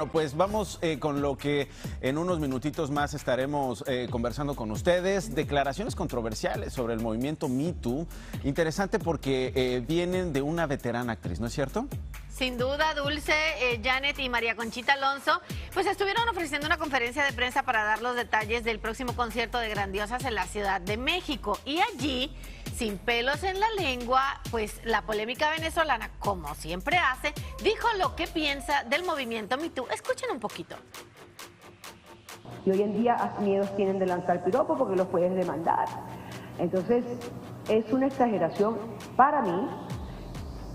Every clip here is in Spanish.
Bueno, Pues vamos eh, con lo que en unos minutitos más estaremos eh, conversando con ustedes. Declaraciones controversiales sobre el movimiento Me Too. Interesante porque eh, vienen de una veterana actriz, ¿no es cierto? Sin duda, Dulce, Janet y María Conchita Alonso, pues estuvieron ofreciendo una conferencia de prensa para dar los detalles del próximo concierto de Grandiosas en la Ciudad de México. Y allí, sin pelos en la lengua, pues la polémica venezolana, como siempre hace, dijo lo que piensa del movimiento Me Too. Escuchen un poquito. Y hoy en día miedos tienen de lanzar piropo porque los puedes demandar. Entonces, es una exageración para mí.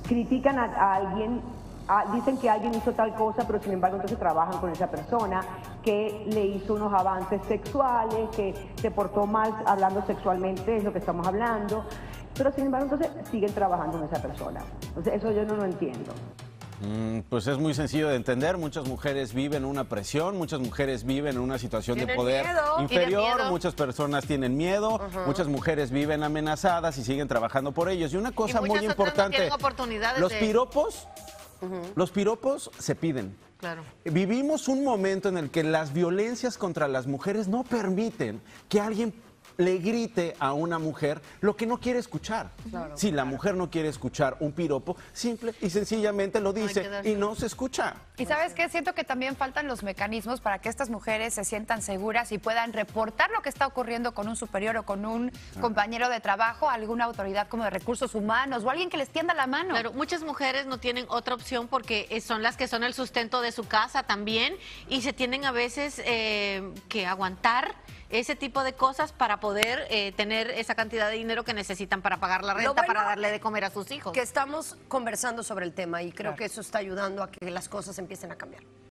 Critican a, a alguien, a- dicen que alguien hizo tal cosa, pero sin embargo entonces trabajan con esa persona que le hizo unos avances sexuales, que se portó mal hablando sexualmente, es lo que estamos hablando. Pero sin embargo entonces siguen trabajando con esa persona. Entonces, eso yo no lo entiendo. Mm, pues es muy sencillo de entender. Muchas mujeres viven una presión, muchas mujeres viven en una situación de poder miedo. inferior, muchas personas tienen miedo, muchas mujeres viven amenazadas y siguen trabajando por ellos. Y una cosa muy no importante, los de- piropos, los piropos se piden. Claro. Vivimos un momento en el que las violencias contra las mujeres no permiten que alguien le grite a una mujer lo que no quiere escuchar. si la mujer no quiere escuchar un piropo, simple y sencillamente lo dice y no se escucha. Y sabes qué, siento que también faltan los mecanismos para que estas mujeres se sientan seguras y puedan reportar lo que está ocurriendo con un superior o con un compañero de trabajo, alguna autoridad como de recursos humanos o alguien que les tienda la mano. Claro, muchas mujeres no tienen otra opción porque eh, son las que son el sustento de su casa también y se tienen a veces eh, que aguantar ese tipo de cosas para poder eh, tener esa cantidad de dinero que necesitan para pagar la renta, bueno para darle de comer a sus hijos. Que estamos conversando sobre el tema y creo que eso está ayudando a que las cosas empiecen a cambiar.